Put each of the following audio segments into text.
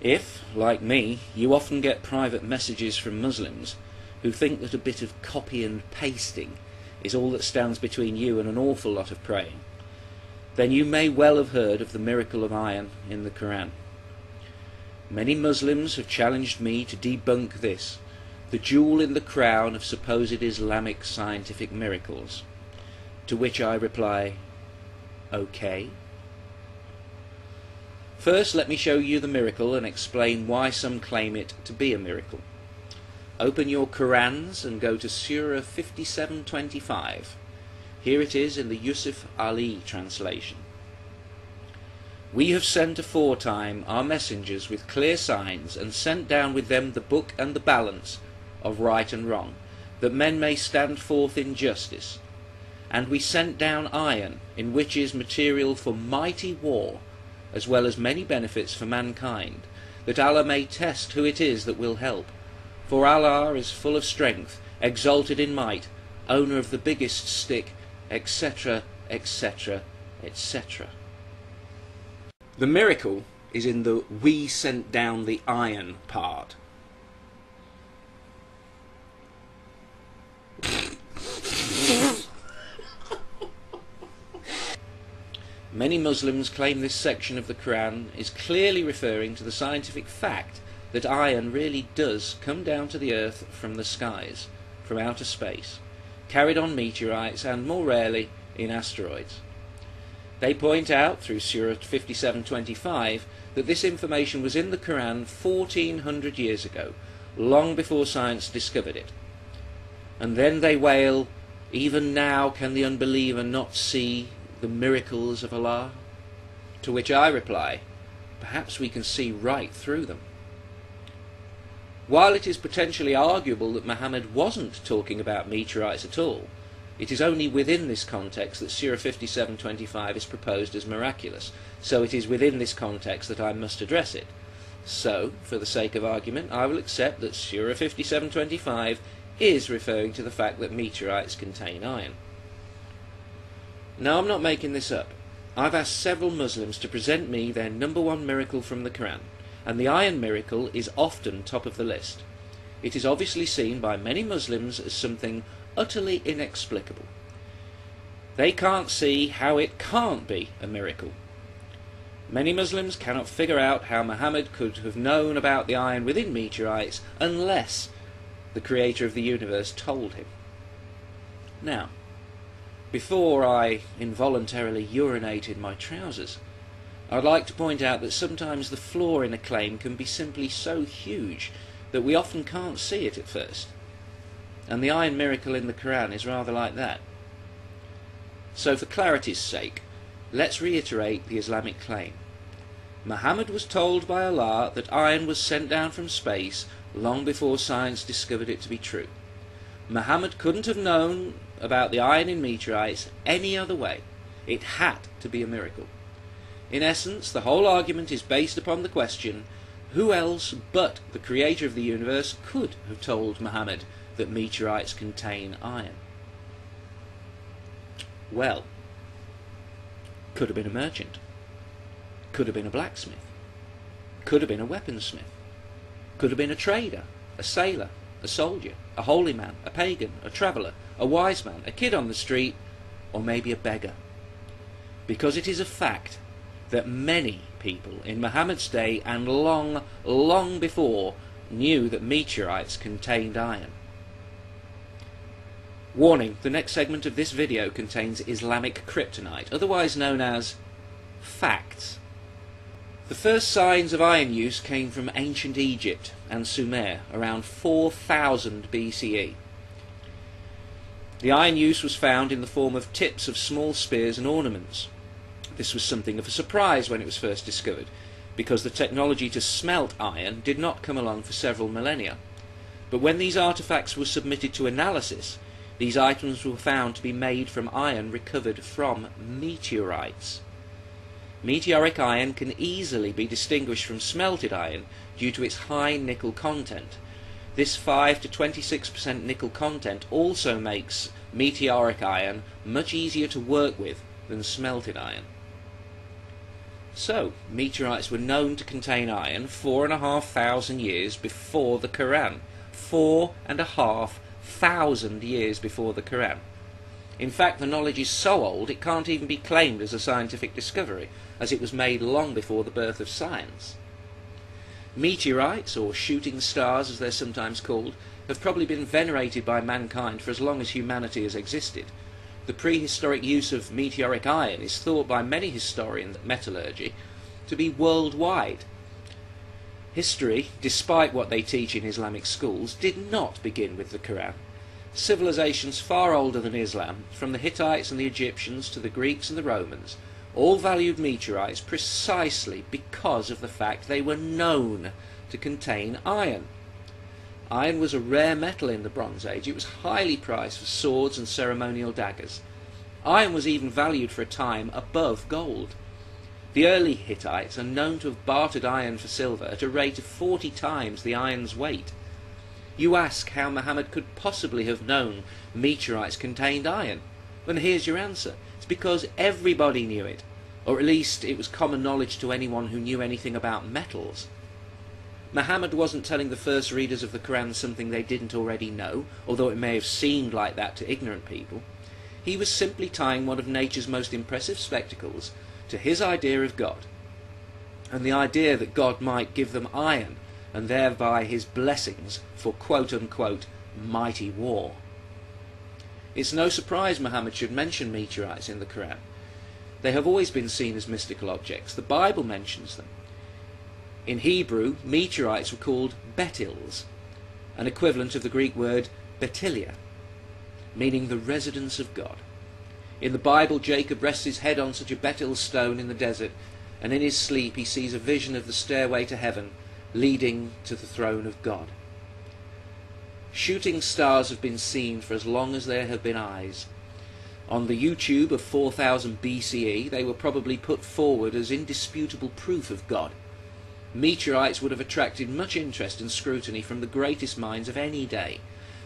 If, like me, you often get private messages from Muslims who think that a bit of copy and pasting is all that stands between you and an awful lot of praying, then you may well have heard of the miracle of iron in the Quran. Many Muslims have challenged me to debunk this, the jewel in the crown of supposed Islamic scientific miracles. To which I reply, okay. First, let me show you the miracle and explain why some claim it to be a miracle. Open your Qurans and go to Surah 5725. Here it is in the Yusuf Ali translation. We have sent aforetime our messengers with clear signs, and sent down with them the book and the balance of right and wrong, that men may stand forth in justice. And we sent down iron, in which is material for mighty war, as well as many benefits for mankind, that Allah may test who it is that will help. For Allah is full of strength, exalted in might, owner of the biggest stick, etc., etc., etc. The miracle is in the we sent down the iron part. Many Muslims claim this section of the Quran is clearly referring to the scientific fact that iron really does come down to the earth from the skies, from outer space, carried on meteorites and, more rarely, in asteroids. They point out, through Surah 5725, that this information was in the Quran 1400 years ago, long before science discovered it. And then they wail, Even now can the unbeliever not see the miracles of Allah? To which I reply, Perhaps we can see right through them. While it is potentially arguable that Muhammad wasn't talking about meteorites at all, it is only within this context that Surah 5725 is proposed as miraculous, so it is within this context that I must address it. So, for the sake of argument, I will accept that Surah 5725 is referring to the fact that meteorites contain iron. Now, I'm not making this up. I've asked several Muslims to present me their number one miracle from the Quran and the iron miracle is often top of the list. It is obviously seen by many Muslims as something utterly inexplicable. They can't see how it can't be a miracle. Many Muslims cannot figure out how Muhammad could have known about the iron within meteorites unless the creator of the universe told him. Now, before I involuntarily urinated my trousers, I'd like to point out that sometimes the flaw in a claim can be simply so huge that we often can't see it at first. And the iron miracle in the Quran is rather like that. So for clarity's sake, let's reiterate the Islamic claim. Muhammad was told by Allah that iron was sent down from space long before science discovered it to be true. Muhammad couldn't have known about the iron in meteorites any other way. It had to be a miracle. In essence, the whole argument is based upon the question who else but the creator of the universe could have told Muhammad that meteorites contain iron? Well, could have been a merchant, could have been a blacksmith, could have been a weaponsmith, could have been a trader, a sailor, a soldier, a holy man, a pagan, a traveller, a wise man, a kid on the street, or maybe a beggar. Because it is a fact that many people in Muhammad's day and long, long before knew that meteorites contained iron. Warning, the next segment of this video contains Islamic kryptonite, otherwise known as facts. The first signs of iron use came from ancient Egypt and Sumer around 4000 BCE. The iron use was found in the form of tips of small spears and ornaments. This was something of a surprise when it was first discovered, because the technology to smelt iron did not come along for several millennia. But when these artifacts were submitted to analysis, these items were found to be made from iron recovered from meteorites. Meteoric iron can easily be distinguished from smelted iron due to its high nickel content. This 5 to 26% nickel content also makes meteoric iron much easier to work with than smelted iron. So, meteorites were known to contain iron four and a half thousand years before the Quran. Four and a half thousand years before the Quran. In fact, the knowledge is so old it can't even be claimed as a scientific discovery, as it was made long before the birth of science. Meteorites, or shooting stars as they're sometimes called, have probably been venerated by mankind for as long as humanity has existed. The prehistoric use of meteoric iron is thought by many historians of metallurgy to be worldwide. History, despite what they teach in Islamic schools, did not begin with the Quran. Civilizations far older than Islam, from the Hittites and the Egyptians to the Greeks and the Romans, all valued meteorites precisely because of the fact they were known to contain iron. Iron was a rare metal in the Bronze Age. It was highly prized for swords and ceremonial daggers. Iron was even valued for a time above gold. The early Hittites are known to have bartered iron for silver at a rate of 40 times the iron's weight. You ask how Muhammad could possibly have known meteorites contained iron. And here's your answer. It's because everybody knew it, or at least it was common knowledge to anyone who knew anything about metals. Muhammad wasn't telling the first readers of the Quran something they didn't already know, although it may have seemed like that to ignorant people. He was simply tying one of nature's most impressive spectacles to his idea of God, and the idea that God might give them iron, and thereby his blessings for quote unquote mighty war. It's no surprise Muhammad should mention meteorites in the Quran. They have always been seen as mystical objects. The Bible mentions them. In Hebrew, meteorites were called betils, an equivalent of the Greek word betilia, meaning the residence of God. In the Bible, Jacob rests his head on such a betil stone in the desert, and in his sleep he sees a vision of the stairway to heaven leading to the throne of God. Shooting stars have been seen for as long as there have been eyes. On the YouTube of 4000 BCE, they were probably put forward as indisputable proof of God. Meteorites would have attracted much interest and scrutiny from the greatest minds of any day.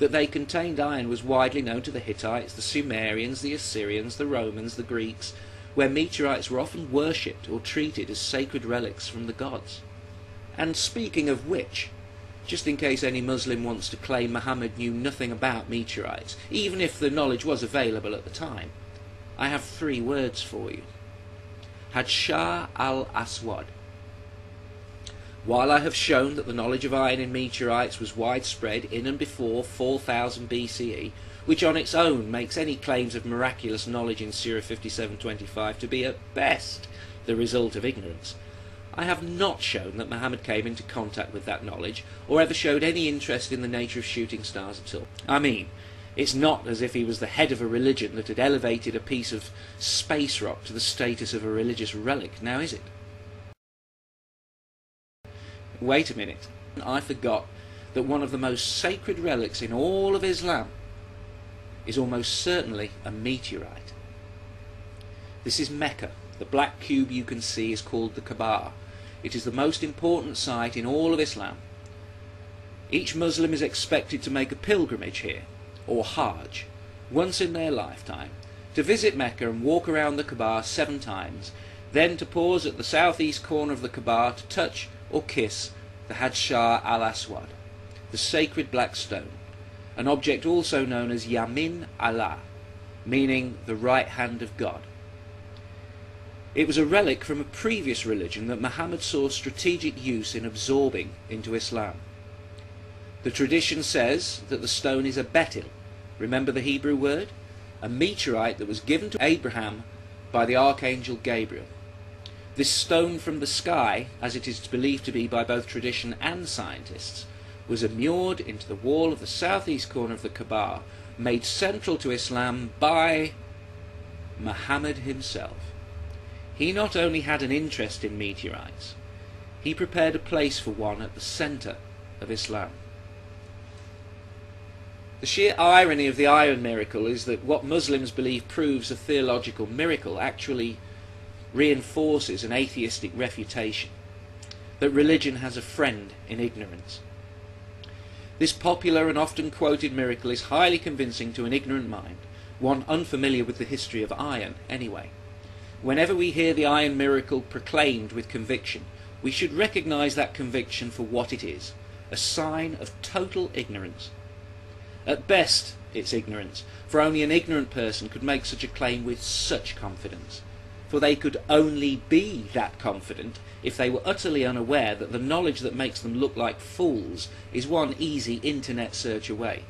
That they contained iron was widely known to the Hittites, the Sumerians, the Assyrians, the Romans, the Greeks, where meteorites were often worshipped or treated as sacred relics from the gods. And speaking of which, just in case any Muslim wants to claim Muhammad knew nothing about meteorites, even if the knowledge was available at the time, I have three words for you. Hajar al-Aswad, while I have shown that the knowledge of iron in meteorites was widespread in and before 4000 BCE, which on its own makes any claims of miraculous knowledge in Surah 5725 to be at best the result of ignorance, I have not shown that Muhammad came into contact with that knowledge, or ever showed any interest in the nature of shooting stars at all. I mean, it's not as if he was the head of a religion that had elevated a piece of space rock to the status of a religious relic, now is it? Wait a minute. I forgot that one of the most sacred relics in all of Islam is almost certainly a meteorite. This is Mecca. The black cube you can see is called the Kaaba. It is the most important site in all of Islam. Each Muslim is expected to make a pilgrimage here, or Hajj, once in their lifetime, to visit Mecca and walk around the Kaaba seven times, then to pause at the southeast corner of the Kaaba to touch or kiss the Hajar al-Aswad, the sacred black stone, an object also known as Yamin Allah, meaning the right hand of God. It was a relic from a previous religion that Muhammad saw strategic use in absorbing into Islam. The tradition says that the stone is a betil, remember the Hebrew word? A meteorite that was given to Abraham by the archangel Gabriel. This stone from the sky, as it is believed to be by both tradition and scientists, was immured into the wall of the southeast corner of the Kaaba, made central to Islam by Muhammad himself. He not only had an interest in meteorites, he prepared a place for one at the centre of Islam. The sheer irony of the iron miracle is that what Muslims believe proves a theological miracle actually reinforces an atheistic refutation that religion has a friend in ignorance. This popular and often quoted miracle is highly convincing to an ignorant mind, one unfamiliar with the history of iron anyway. Whenever we hear the iron miracle proclaimed with conviction, we should recognize that conviction for what it is a sign of total ignorance. At best, it's ignorance, for only an ignorant person could make such a claim with such confidence. For they could only be that confident if they were utterly unaware that the knowledge that makes them look like fools is one easy internet search away.